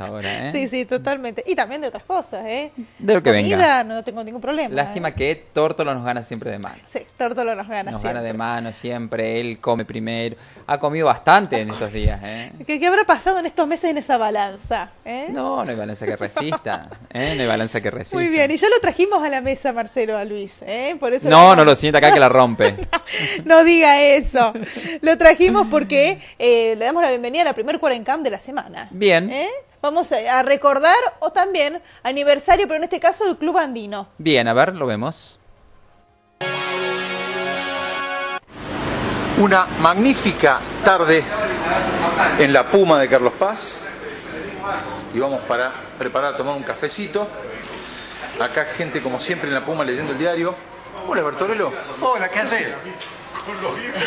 ahora, ¿eh? Sí, sí, totalmente. Y también de otras cosas, ¿eh? De lo que Comida, venga. no tengo ningún problema. Lástima ¿eh? que Tórtolo nos gana siempre de mano. Sí, Tórtolo nos gana Nos siempre. gana de mano siempre, él come primero. Ha comido bastante en estos días, ¿eh? ¿Qué, qué habrá pasado en estos meses en esa balanza? ¿eh? No, no hay balanza que resista, ¿eh? No hay balanza que resista. Muy bien, y ya lo trajimos a la mesa, Marcelo, a Luis, ¿eh? Por eso No, no lo sienta acá que la rompe. No diga eso. Lo trajimos porque eh, le damos la bienvenida a la primer Cuarencam de la semana. Bien. ¿Eh? Vamos a, recordar o también aniversario, pero en este caso el Club Andino. Bien, a ver, lo vemos. Una magnífica tarde en la Puma de Carlos Paz. Y vamos para preparar, tomar un cafecito. Acá gente como siempre en la Puma leyendo el diario. Hola Bertorello. Hola, ¿qué haces?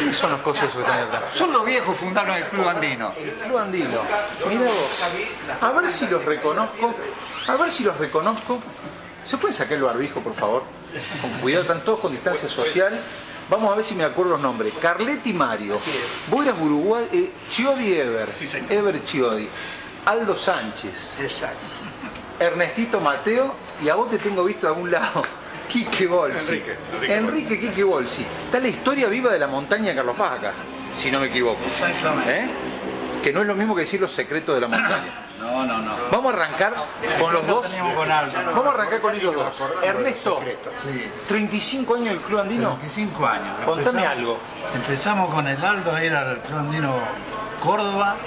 ¿Qué son los cosas que están atrás? Son los viejos fundaron el Club Andino. El Club Andino. Mira vos. A ver si los reconozco. A ver si los reconozco. ¿Se puede sacar el barbijo, por favor? Con cuidado, están todos con distancia social. Vamos a ver si me acuerdo los nombres. Carletti Mario. Así es. Boiras Uruguay. Eh, Chiodi Ever. Sí, señor. Ever Chiodi. Aldo Sánchez. Exacto. Ernestito Mateo. Y a vos te tengo visto a algún lado. Quique Bolsi. Enrique, Enrique Enrique Quique Bolsi. Está la historia viva de la montaña de Carlos Paz acá, si no me equivoco. Exactamente. ¿Eh? Que no es lo mismo que decir los secretos de la montaña. No, no, no. Vamos a arrancar con los dos. Con. Vamos a arrancar con ellos dos. Ernesto, Sí. 35 años del Club Andino. 25 años. Contame algo. Empezamos con el Aldo, era el Club Andino Córdoba,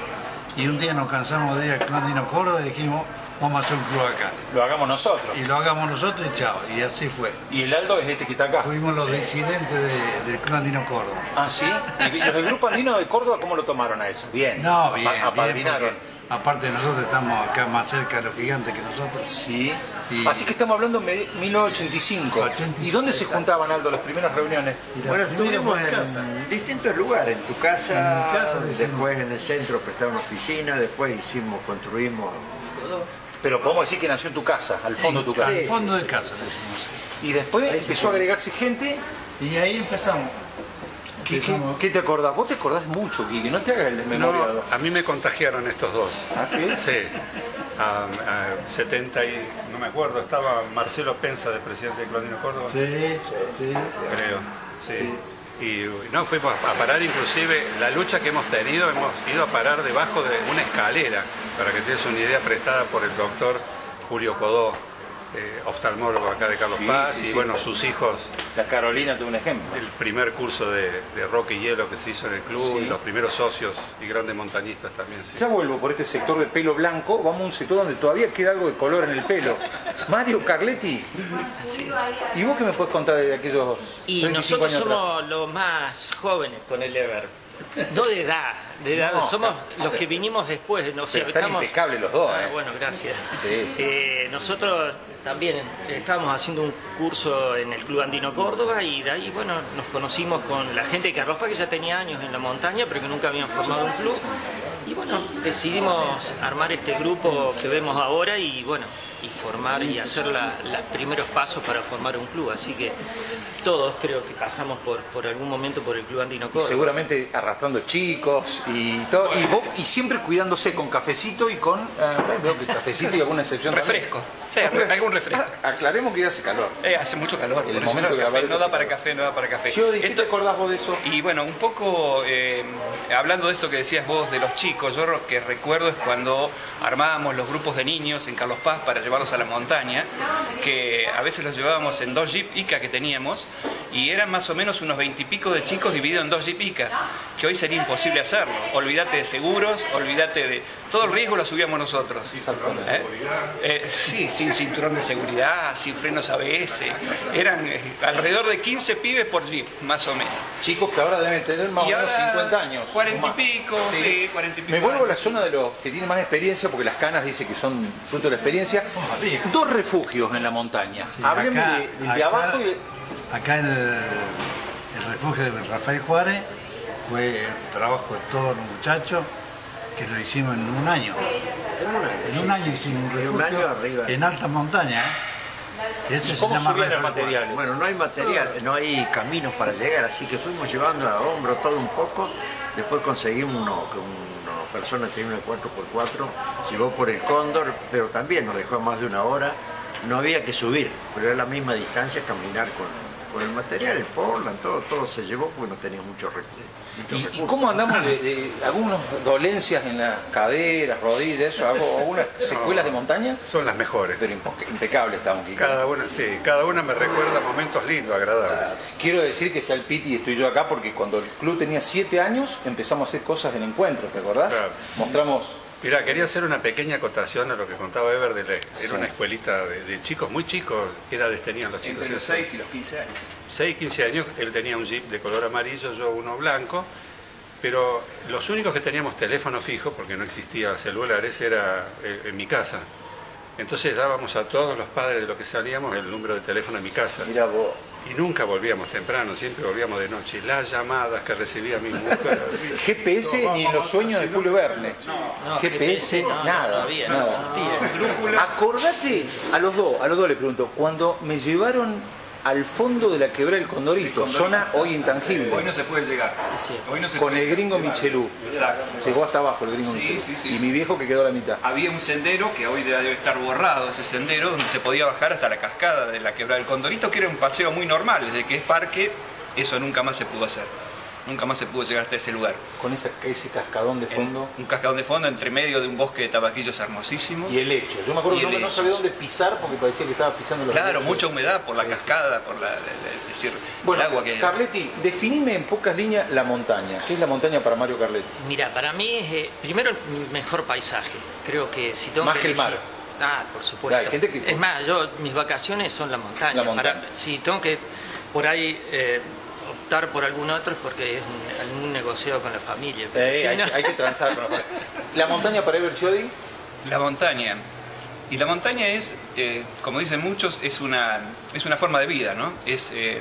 y un día nos cansamos de ir al Club Andino Córdoba y dijimos, vamos a hacer un club acá. Lo hagamos nosotros. Y lo hagamos nosotros y chao. Y así fue. Y el Aldo es este que está acá. Fuimos los disidentes de- del Club Andino Córdoba. Ah, sí. ¿Y los del Grupo Andino de Córdoba cómo lo tomaron a eso? Bien. No, bien, Apa- bien, Apadrinaron. porque aparte nosotros estamos acá más cerca de los gigantes que nosotros. Sí. Y- Así que estamos hablando de 1985. 85, ¿Y dónde se juntaban, Aldo, las primeras reuniones? La Bueno, estuvimos en casa. en distintos lugares, en tu casa, En mi casa hicimos. después en el centro prestaron oficina, después hicimos, construimos. Pero podemos decir que nació en tu casa, al fondo de tu casa. Al fondo de casa. Y después empezó a agregarse gente. Y ahí empezamos. ¿Qué, qué, te acordás? Vos te acordás mucho, Quique, no te hagas el desmemoriado. No, a mí me contagiaron estos dos. ¿Ah, sí? Sí. A, a 70 y no me acuerdo, estaba Marcelo Pensa de presidente de Clonino Córdoba, Sí, sí. creo. Sí. Y no, fuimos a parar inclusive la lucha que hemos tenido, hemos ido a parar debajo de una escalera, para que tienes una idea prestada por el doctor Julio Codó, eh, oftalmólogo acá de Carlos Sí, Paz, sí, y sí. bueno, sus hijos La Carolina tuvo un ejemplo. el primer curso de, de rock y hielo que se hizo en el club Sí. y los primeros socios y grandes montañistas también. sí. Ya vuelvo por este sector de pelo blanco, vamos a un sector donde todavía queda algo de color en el pelo. Mario Carletti, ¿y vos qué me puedes contar de aquellos Y 35 nosotros años atrás? somos los más jóvenes con el Ever. No de edad, de edad. No, somos los que vinimos después. O sea, Pero están estamos- impecables los dos, Ah, ¿eh? bueno, gracias. Sí, sí, Eh, nosotros también estábamos haciendo un curso en el Club Andino Córdoba y de ahí, bueno, nos conocimos con la gente de Carlos Paz que ya tenía años en la montaña, pero que nunca habían formado un club. Y bueno, decidimos armar este grupo que vemos ahora y bueno, y formar y hacer la- los primeros pasos para formar un club. Así que todos creo que pasamos por, por algún momento por el Club Andino Córdoba. seguramente arrastrando chicos y todo, y, vos- y siempre cuidándose con cafecito y con, eh, veo que cafecito y alguna excepción también. Refresco. Sí, algún refresco. Ah, Aclaremos que ya hace calor. Eh, hace mucho calor. El momento no, que café, la no da para calor. café, no da para café. Chodi, ¿qué Esto- te acordás vos de eso? y bueno, un poco eh, hablando de esto que decías vos de los chicos, yo lo que recuerdo es cuando armábamos los grupos de niños en Carlos Paz para llevarlos a la montaña, que a veces los llevábamos en dos jeep Ica que teníamos y eran más o menos unos veintipico de chicos divididos en dos jeep Ica, que hoy sería imposible hacerlo. Olvídate de seguros, olvídate de... Todo el riesgo lo subíamos nosotros. ¿Eh? Eh, sí, sin cinturón de seguridad, sin frenos ABS. Eran eh, alrededor de 15 pibes por jeep, más o menos. Chicos que ahora deben tener más o menos ahora 50 años. 40 o y pico, sí, 40 y pico Me vuelvo a la zona de los que tienen más experiencia, porque las canas dice que son fruto de la experiencia. Dos refugios en la montaña. Hábleme acá- de- del de acá- abajo y de... Acá el, el refugio de Rafael Juárez fue el trabajo de todos los muchachos que lo hicimos en un año. En un año hicimos un En un refugio año arriba. en alta montaña. ¿eh? Ese se ¿Cómo llama subían los Rafael Juárez. materiales? Bueno, no hay material, no hay caminos para llegar, así que fuimos llevando a hombro todo un poco. Después conseguimos unos personas tenían una 4x4, llegó por el Cóndor, pero también nos dejó más de una hora. No había que subir, pero era la misma distancia caminar con, con el material, el Portland, todo, todo se llevó porque no tenía muchos recursos. ¿Y, y cómo andamos de, de algunas dolencias en las caderas, rodillas, eso? ¿Hago algunas secuelas de montaña? Son las mejores. Pero impe- impecable estamos aquí. Cada una, sí, cada una me recuerda momentos lindos, agradables. Quiero decir que está el Piti y estoy yo acá porque cuando el club tenía siete años empezamos a hacer cosas en encuentros, ¿te acordás? Claro. Mostramos Mira, quería hacer una pequeña acotación a lo que contaba Ever de la- Sí. Era una escuelita de, de chicos muy chicos. ¿Qué edades tenían los chicos? Entre los 6 y los 15 años. 6, 15 años, él tenía un jeep de color amarillo, yo uno blanco, pero los únicos que teníamos teléfono fijo, porque no existía celulares, era eh, en mi casa. Entonces dábamos a todos los padres de lo que salíamos el número de teléfono en mi casa. Mira vos. Y nunca volvíamos temprano, siempre volvíamos de noche. Las llamadas que recibía mi mujer. GPS ni en los sueños de Julio Verne. No, GPS, no, no, nada. no había, no nada. Acordate, a los dos, a los dos le pregunto, cuando me llevaron al fondo de la quebrada del Condorito, zona hoy intangible, Hoy no se puede llegar. Hoy no se con puede el gringo llegar. Michelú. Exacto. Llegó hasta abajo el gringo Sí, Michelú. sí, sí. Y mi viejo que quedó a la mitad. Había un sendero que hoy debe estar borrado, ese sendero donde se podía bajar hasta la cascada de la quebrada del Condorito, que era un paseo muy normal, desde que es parque, eso nunca más se pudo hacer. Nunca más se pudo llegar hasta ese lugar. Con esa- ese cascadón de fondo. Un cascadón de fondo entre medio de un bosque de tabaquillos hermosísimo. Y el hecho. Yo me acuerdo que no, sabía dónde pisar porque parecía que estaba pisando los Claro, mucha humedad por la cascada, por la, es decir, Bueno, el agua que... Carletti, definime en pocas líneas la montaña. ¿Qué es la montaña para Mario Carletti? Mira, para mí es eh, primero el mejor paisaje. Creo que si tengo Más que el elegir- mar. Ah, por supuesto. Hay gente que- Es más, yo mis vacaciones son la montaña. La montaña. Para- si tengo que por ahí eh, optar por algún otro es porque es un, algún negocio con la familia. pero Eh, si hay, no- que- hay que transar con la La montaña para Ever Chodi, La montaña. Y la montaña es, eh, como dicen muchos, es una, es una forma de vida, ¿no? Es eh,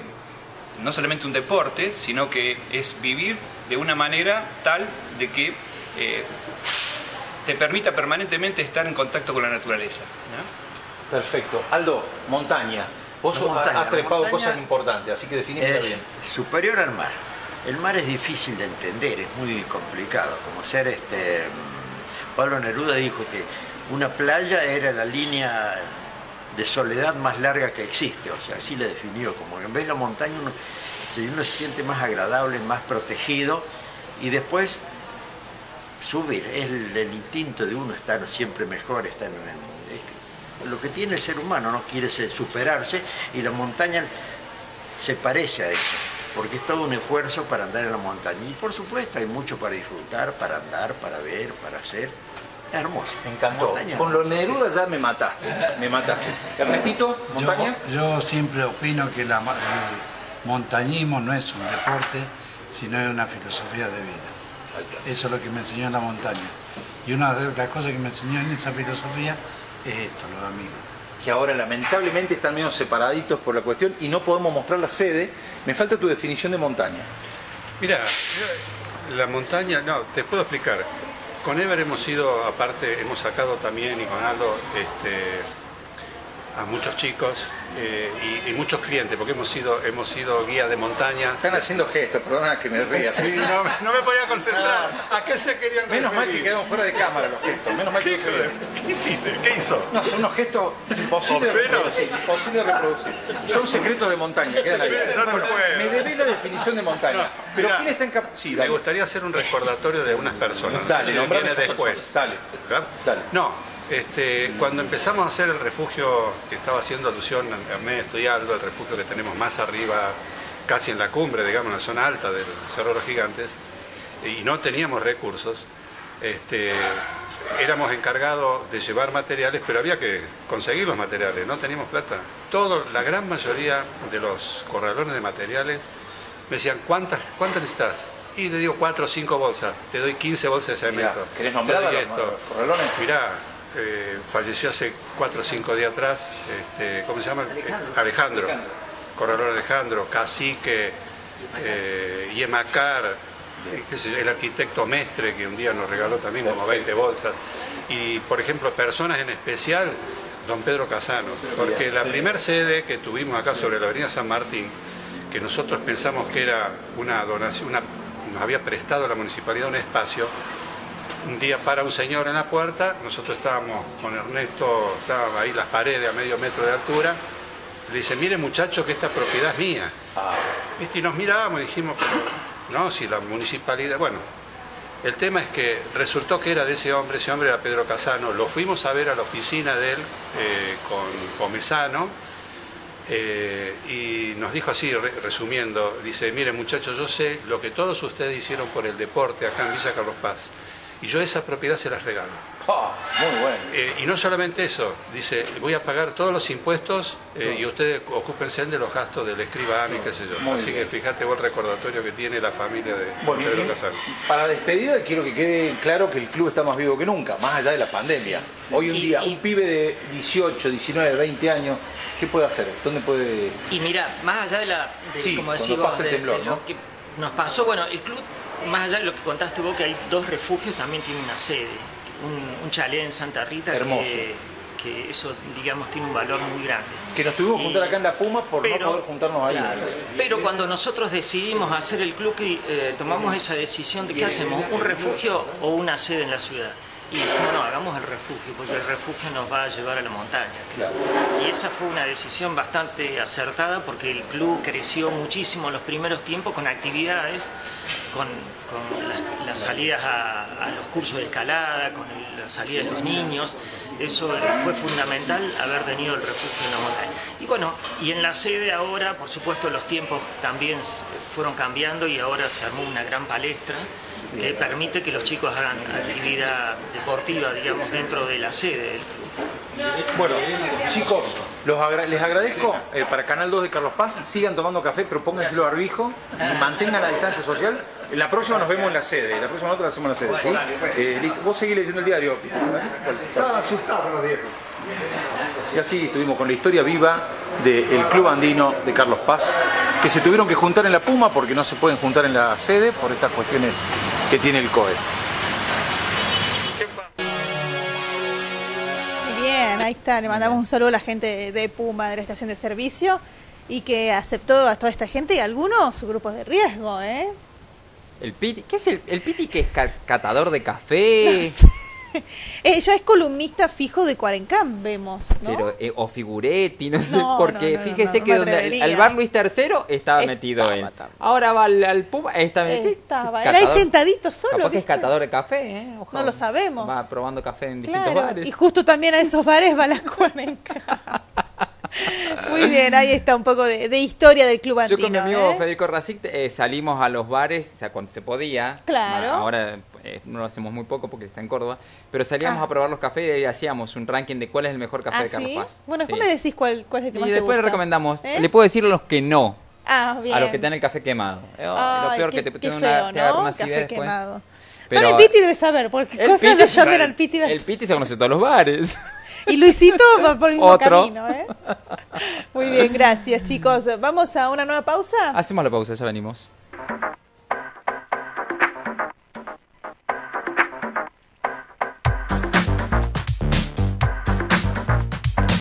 no solamente un deporte, sino que es vivir de una manera tal de que eh, te permita permanentemente estar en contacto con la naturaleza. ¿no? perfecto. Aldo, montaña. Vos La montaña, has la trepado cosas importantes, así que definímela es bien. superior al mar. El mar es difícil de entender, es muy complicado. Como ser este. mm, Pablo Neruda dijo que una playa era la línea de soledad más larga que existe, o sea, así le definió, como que en vez de la montaña uno, se siente más agradable, más protegido, y después subir, es el, el instinto de uno estar siempre mejor, estar en, lo que tiene el ser humano, no quiere ser- superarse, y la montaña se parece a eso, porque es todo un esfuerzo para andar en la montaña. Y por supuesto hay mucho para disfrutar, para andar, para ver, para hacer. Es hermoso. Me encantó. Montaña Con lo hermosa, Neruda ya me mataste. Me mataste. Ernestito, montaña. Yo, yo siempre opino que la el montañismo no es un deporte, sino es una filosofía de vida. Eso es lo que me enseñó en la montaña. Y una de las cosas que me enseñó en esa filosofía es esto, los amigos. que ahora lamentablemente están medio separaditos por la cuestión y no podemos mostrar la sede. Me falta tu definición de montaña. Mira, la montaña, no, te puedo explicar. Con Ever hemos ido, aparte, hemos sacado también y con Aldo este, a muchos chicos eh, y, y muchos clientes, porque hemos sido, hemos sido guía de montaña. Están haciendo gestos, perdona que me ría. Sí, no, no me podía concentrar. ¿A qué se querían Menos mal que quedaron fuera de cámara los gestos. Menos mal que ¿Qué, no. ¿Qué hiciste? ¿Qué hizo? No, son unos gestos imposibles de reproducir. Reproducir. Son secretos de montaña, quedan ahí. Ya no Bueno, puedo. me debé la definición de montaña. Pero ¿quién está en cap... Sí, Me gustaría hacer un recordatorio de unas personas. no Dale, sé si nombrame viene después. personas. Dale. ¿verdad? Dale. No, este, cuando empezamos a hacer el refugio que estaba haciendo alusión a Aldo, el refugio que tenemos más arriba, casi en la cumbre, digamos, en la zona alta del Cerro de los Gigantes, y no teníamos recursos, este, éramos encargados de llevar materiales, pero había que conseguir los materiales, no teníamos plata. Todo, la gran mayoría de los corralones de materiales me decían, ¿cuántas, cuántas necesitas? Y le digo cuatro o cinco bolsas, te doy 15 bolsas de cemento. ¿querés nombrar esto. los corralones? Mirá, eh, falleció hace cuatro o cinco días atrás, este, ¿cómo se llama? Alejandro. Alejandro. Alejandro. Corredor Alejandro, Cacique, eh, Yemacar, el arquitecto Mestre, que un día nos regaló también como 20 bolsas. Y, por ejemplo, personas en especial, don Pedro Casano, porque la primer sede que tuvimos acá sobre la avenida San Martín, que nosotros pensamos que era una donación, una- nos había prestado la municipalidad un espacio, un día para un señor en la puerta, nosotros estábamos con Ernesto, estaban ahí las paredes a medio metro de altura, le dice, mire muchacho que esta propiedad es mía. ¿Viste? Y nos mirábamos y dijimos, pero no, si la municipalidad, bueno, el tema es que resultó que era de ese hombre, ese hombre era Pedro Casano, lo fuimos a ver a la oficina de él eh, con Pomesano, eh, y nos dijo así, re- resumiendo, dice, mire muchachos, yo sé lo que todos ustedes hicieron por el deporte acá en Villa Carlos Paz, y yo esa propiedad se las regalo. Ah, muy bueno. Eh, y no solamente eso, dice, voy a pagar todos los impuestos eh, y ustedes ocúpense de los gastos del escribano y qué sé yo. Muy Así bien. que fíjate vos el recordatorio que tiene la familia de Bueno, Pedro y Casano. para la despedida quiero que quede claro que el club está más vivo que nunca, más allá de la pandemia. Hoy un Y- día, y- un pibe de 18, 19, 20 años, ¿qué puede hacer? ¿Dónde puede...? Y mira, más allá de la, de, Sí, como pasa el de- temblor, de ¿no? lo que nos pasó, bueno, el club, más allá de lo que contaste vos, que hay dos refugios, también tiene una sede, un, un chalet en Santa Rita, Hermoso. Que, que eso, digamos, tiene un valor muy grande. Que nos tuvimos que juntar acá en la Puma por no poder juntarnos ahí. claro, pero cuando nosotros decidimos hacer el club, eh, tomamos esa decisión de qué hacemos, un refugio o una sede en la ciudad. Y dijimos, no, hagamos el refugio, porque el refugio nos va a llevar a la montaña. Claro. Y esa fue una decisión bastante acertada porque el club creció muchísimo en los primeros tiempos con actividades, con, con las, las salidas a, a los cursos de escalada, con el- la salida de los niños. Eso eh, fue fundamental haber tenido el refugio en la montaña. Y bueno, y en la sede ahora, por supuesto, los tiempos también fueron cambiando y ahora se armó una gran palestra que permite que los chicos hagan actividad deportiva, digamos, dentro de la sede del. Bueno, chicos, los agra- les agradezco eh, para Canal 2 de Carlos Paz. Sigan tomando café, pero pónganse los barbijo y mantengan la distancia social. La próxima nos vemos en la sede. La próxima nota la hacemos en la sede, ¿sí? Eh, listo. Vos seguís leyendo el diario. Estaba asustado los viejos. Y así estuvimos con la historia viva del Club Andino de Carlos Paz, que se tuvieron que juntar en la Puma porque no se pueden juntar en la sede por estas cuestiones que tiene el COE. Muy bien, ahí está. Le mandamos un saludo a la gente de, de Puma, de la estación de servicio, y que aceptó a toda esta gente y algunos grupos de riesgo, ¿eh? El Piti, ¿qué es el, el Piti que es ca- catador de café? Ella es columnista fijo de Cuarencam, vemos, ¿no? Pero, eh, o Figuretti, no sé, porque no, fíjese que donde el, bar Luis III estaba, Estaba metido él. también. Ahora va al, al Puma, está metido. Estaba, ¿Qué él ahí sentadito solo. Capaz que es catador de café, ¿eh? Ojo. No lo sabemos. Va probando café en distintos bares. y justo también a esos bares va la Cuarencam. Muy bien, ahí está un poco de, de historia del Club Yo Andino. con mi amigo ¿eh? Federico Racic eh, salimos a los bares, o sea, cuando se podía. Claro. Ahora eh, no lo hacemos muy poco porque está en Córdoba. Pero salíamos Ah. a probar los cafés y hacíamos un ranking de cuál es el mejor café ¿Ah, de Carlos sí? Paz. Bueno, después Sí. me decís cuál, cuál es el que más Y te después le gusta. recomendamos. ¿Eh? Le puedo decir a los que no. Ah, bien. A los que te dan el café quemado. Oh, lo Ay, peor qué, que te tiene una, te ¿no? una Café acidez después. quemado. Pero- Bueno, el Piti debe saber, porque cosas lo llaman al Piti. El Piti se conoce todos los bares. Y Luisito va por el mismo Otro. camino, ¿eh? Muy bien, gracias chicos. ¿Vamos a una nueva pausa? Hacemos la pausa, ya venimos.